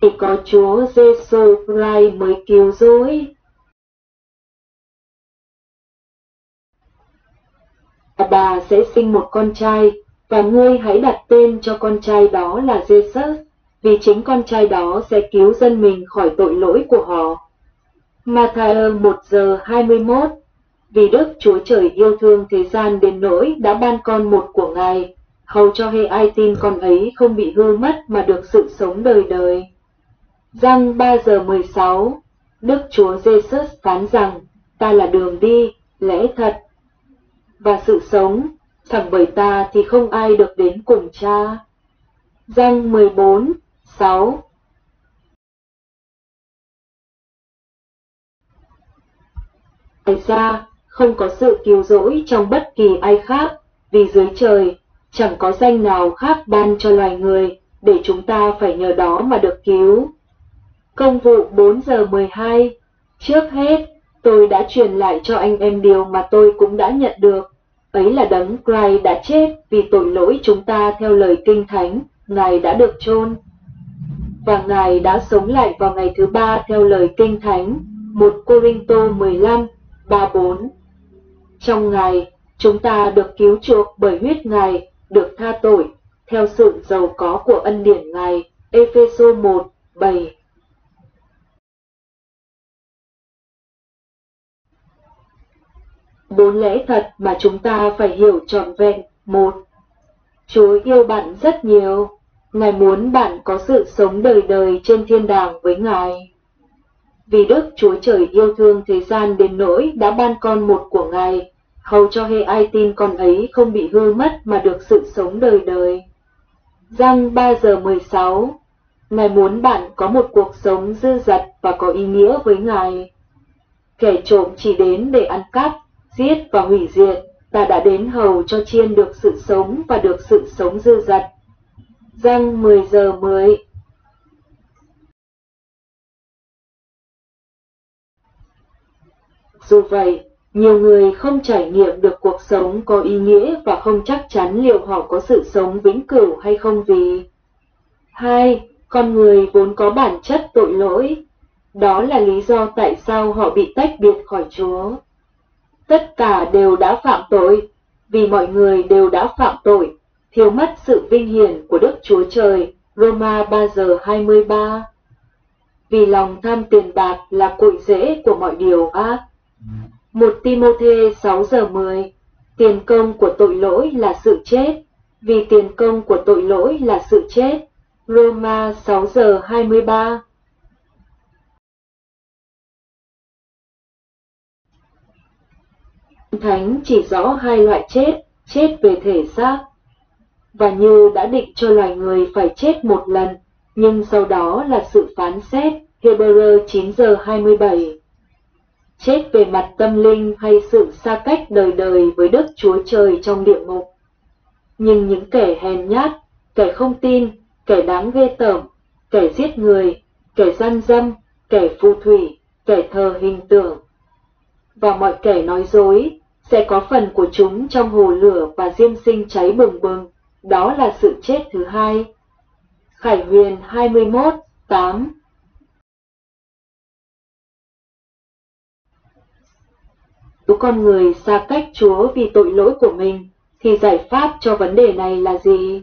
Chỉ có Chúa Giêsu Christ mới cứu rỗi. À, bà sẽ sinh một con trai, và ngươi hãy đặt tên cho con trai đó là Jesus, vì chính con trai đó sẽ cứu dân mình khỏi tội lỗi của họ. Matthew 1 giờ 21 Vì Đức Chúa Trời yêu thương thế gian đến nỗi đã ban con một của Ngài, hầu cho hay ai tin con ấy không bị hư mất mà được sự sống đời đời. Răng 3 giờ 16 Đức Chúa Jesus phán rằng, ta là đường đi, lẽ thật và sự sống, chẳng bởi ta thì không ai được đến cùng cha. Răng 14, 6 Ngoài ra, không có sự cứu rỗi trong bất kỳ ai khác, vì dưới trời, chẳng có danh nào khác ban cho loài người, để chúng ta phải nhờ đó mà được cứu. Công vụ 4 giờ 12 Trước hết, tôi đã truyền lại cho anh em điều mà tôi cũng đã nhận được. Ấy là đấng Christ đã chết vì tội lỗi chúng ta theo lời kinh thánh, Ngài đã được chôn và Ngài đã sống lại vào ngày thứ ba theo lời kinh thánh, 1 Corinto 15, 34. Trong Ngài, chúng ta được cứu chuộc bởi huyết Ngài, được tha tội, theo sự giàu có của ân điển Ngài, Epheso 1, 7. Bốn lẽ thật mà chúng ta phải hiểu trọn vẹn. Một, Chúa yêu bạn rất nhiều. Ngài muốn bạn có sự sống đời đời trên thiên đàng với Ngài. Vì Đức Chúa Trời yêu thương thế gian đến nỗi đã ban con một của Ngài, hầu cho hệ ai tin con ấy không bị hư mất mà được sự sống đời đời. Răng 3 giờ 16 Ngài muốn bạn có một cuộc sống dư dật và có ý nghĩa với Ngài. Kẻ trộm chỉ đến để ăn cắp, giết và hủy diệt, ta đã đến hầu cho chiên được sự sống và được sự sống dư dật. Răng 10 giờ 10 Dù vậy, nhiều người không trải nghiệm được cuộc sống có ý nghĩa và không chắc chắn liệu họ có sự sống vĩnh cửu hay không vì hai Con người vốn có bản chất tội lỗi. Đó là lý do tại sao họ bị tách biệt khỏi Chúa. Tất cả đều đã phạm tội, vì mọi người đều đã phạm tội, thiếu mất sự vinh hiển của Đức Chúa Trời. Roma 3 giờ 23 Vì lòng tham tiền bạc là cội rễ của mọi điều ác. 1 Timôthê 6 giờ 10 Tiền công của tội lỗi là sự chết, vì tiền công của tội lỗi là sự chết. Roma 6 giờ 23 Thánh chỉ rõ hai loại chết, chết về thể xác. Và như đã định cho loài người phải chết một lần, nhưng sau đó là sự phán xét, Hebrew 9 giờ 27. Chết về mặt tâm linh hay sự xa cách đời đời với Đức Chúa Trời trong địa ngục. Nhưng những kẻ hèn nhát, kẻ không tin, kẻ đáng ghê tởm, kẻ giết người, kẻ gian dâm, kẻ phù thủy, kẻ thờ hình tượng, và mọi kẻ nói dối sẽ có phần của chúng trong hồ lửa và diêm sinh cháy bừng bừng, đó là sự chết thứ hai. Khải Huyền 21, 8 Nếu con người xa cách Chúa vì tội lỗi của mình, thì giải pháp cho vấn đề này là gì?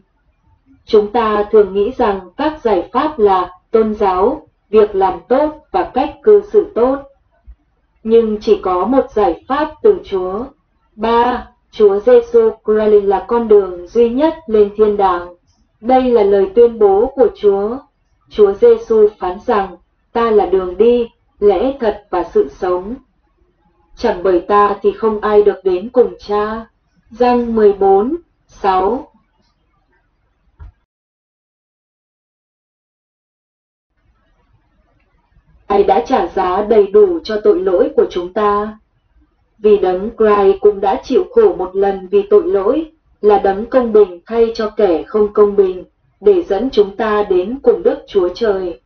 Chúng ta thường nghĩ rằng các giải pháp là tôn giáo, việc làm tốt và cách cư xử tốt. Nhưng chỉ có một giải pháp từ Chúa. Ba, Chúa Giêsu Christ là con đường duy nhất lên thiên đàng. Đây là lời tuyên bố của Chúa. Chúa Giêsu phán rằng, ta là đường đi, lẽ thật và sự sống. Chẳng bởi ta thì không ai được đến cùng cha. Giăng 14, 6 Ai đã trả giá đầy đủ cho tội lỗi của chúng ta. Vì đấng Christ cũng đã chịu khổ một lần vì tội lỗi, là đấng công bình thay cho kẻ không công bình, để dẫn chúng ta đến cùng Đức Chúa Trời.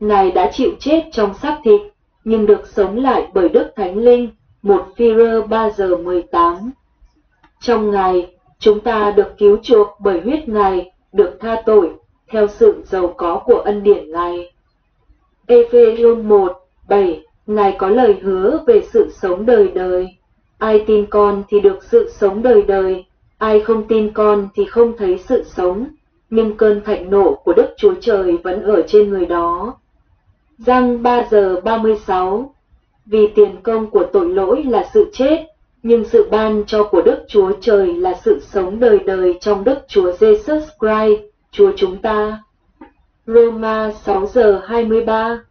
Ngài đã chịu chết trong xác thịt, nhưng được sống lại bởi Đức Thánh Linh, một phi rơ 3 giờ 18. Trong Ngài, chúng ta được cứu chuộc bởi huyết Ngài, được tha tội, theo sự giàu có của ân điển Ngài. Ephesians 1, 7 Ngài có lời hứa về sự sống đời đời. Ai tin con thì được sự sống đời đời, ai không tin con thì không thấy sự sống, nhưng cơn thạnh nộ của Đức Chúa Trời vẫn ở trên người đó. Giăng 3 giờ 36 Vì tiền công của tội lỗi là sự chết, nhưng sự ban cho của Đức Chúa Trời là sự sống đời đời trong Đức Chúa Jesus Christ, Chúa chúng ta. Roma 6 giờ 23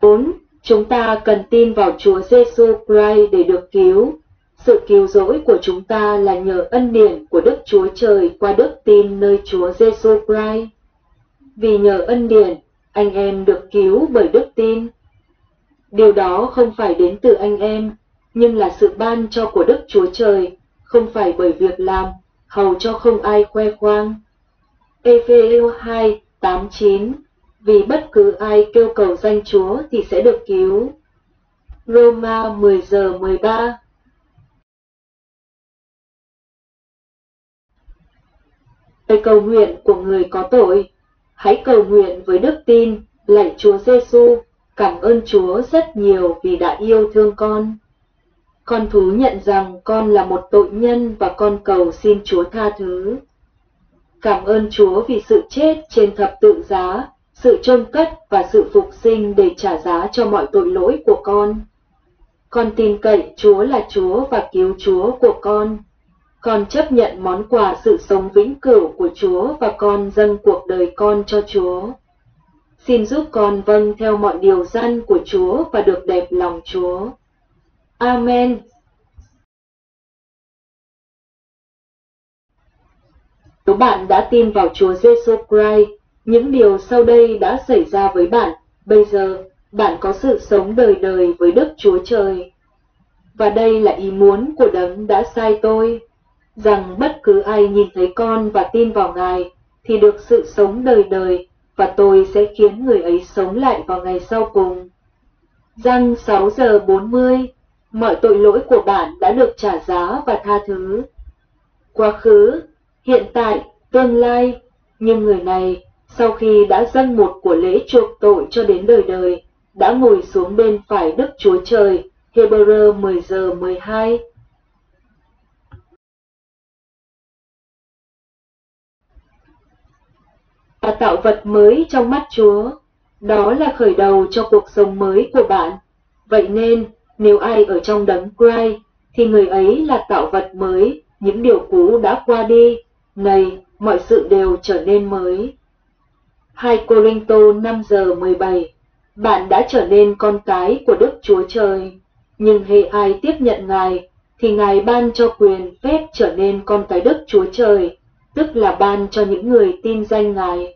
4. Chúng ta cần tin vào Chúa Giêsu Christ để được cứu. Sự cứu rỗi của chúng ta là nhờ ân điển của Đức Chúa Trời qua đức tin nơi Chúa Giêsu Christ. Vì nhờ ân điển, anh em được cứu bởi đức tin. Điều đó không phải đến từ anh em, nhưng là sự ban cho của Đức Chúa Trời, không phải bởi việc làm, hầu cho không ai khoe khoang. Ephesos 2, 8, 9 Vì bất cứ ai kêu cầu danh Chúa thì sẽ được cứu. Roma 10 giờ 13 Lời cầu nguyện của người có tội Hãy cầu nguyện với đức tin, lạy Chúa Giêsu, cảm ơn Chúa rất nhiều vì đã yêu thương con. Con thú nhận rằng con là một tội nhân và con cầu xin Chúa tha thứ. Cảm ơn Chúa vì sự chết trên thập tự giá, sự chôn cất và sự phục sinh để trả giá cho mọi tội lỗi của con. Con tin cậy Chúa là Chúa và cứu Chúa của con. Con chấp nhận món quà sự sống vĩnh cửu của Chúa và con dâng cuộc đời con cho Chúa. Xin giúp con vâng theo mọi điều gian của Chúa và được đẹp lòng Chúa. Amen. Nếu bạn đã tin vào Chúa Giêsu Christ, những điều sau đây đã xảy ra với bạn. Bây giờ, bạn có sự sống đời đời với Đức Chúa Trời. Và đây là ý muốn của đấng đã sai tôi, rằng bất cứ ai nhìn thấy con và tin vào Ngài thì được sự sống đời đời và tôi sẽ khiến người ấy sống lại vào ngày sau cùng. Răng 6 giờ 40 Mọi tội lỗi của bạn đã được trả giá và tha thứ. Quá khứ, hiện tại, tương lai, nhưng người này, sau khi đã dâng một của lễ chuộc tội cho đến đời đời, đã ngồi xuống bên phải Đức Chúa Trời, Hebrew 10 giờ 12. Và tạo vật mới trong mắt Chúa, đó là khởi đầu cho cuộc sống mới của bạn. Vậy nên, nếu ai ở trong đấng Christ, thì người ấy là tạo vật mới, những điều cũ đã qua đi, này, mọi sự đều trở nên mới. 2 Corinto 5 giờ 17 Bạn đã trở nên con cái của Đức Chúa Trời, nhưng hệ ai tiếp nhận Ngài, thì Ngài ban cho quyền phép trở nên con cái Đức Chúa Trời, tức là ban cho những người tin danh Ngài.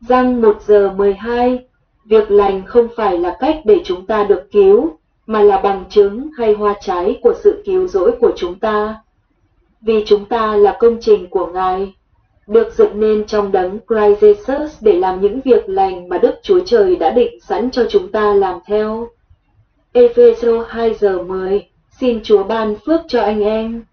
Răng 1 giờ 12 Việc lành không phải là cách để chúng ta được cứu, mà là bằng chứng hay hoa trái của sự cứu rỗi của chúng ta. Vì chúng ta là công trình của Ngài, được dựng nên trong đấng Christ Jesus để làm những việc lành mà Đức Chúa Trời đã định sẵn cho chúng ta làm theo. Ephesos 2 giờ 10 Xin Chúa ban phước cho anh em.